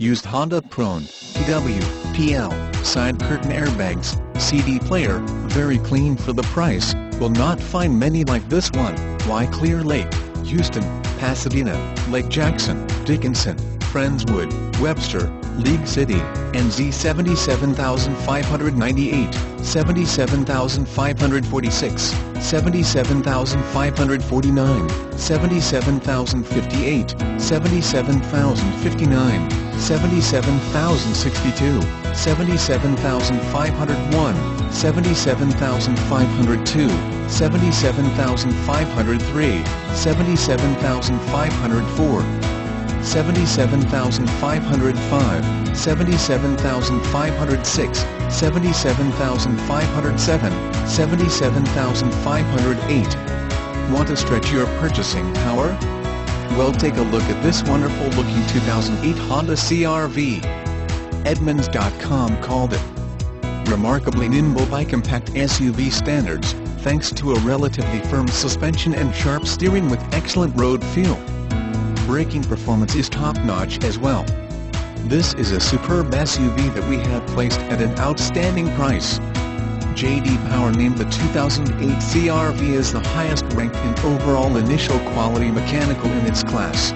used Honda Prone, TW, PL, side curtain airbags, CD player, very clean for the price, will not find many like this one, why Clear Lake, Houston, Pasadena, Lake Jackson, Dickinson, Friendswood, Webster, League City, and Z77598, 77546, 77549, 77058, 77059, 77062, 77501, 77502, 77503, 77504, 77,505, 77,506, 77,507, 77,508. Want to stretch your purchasing power? Well take a look at this wonderful looking 2008 Honda CR-V. Edmunds.com called it remarkably nimble by compact SUV standards, thanks to a relatively firm suspension and sharp steering with excellent road feel braking performance is top-notch as well. This is a superb SUV that we have placed at an outstanding price. J.D. Power named the 2008 CR-V as the highest ranked in overall initial quality mechanical in its class.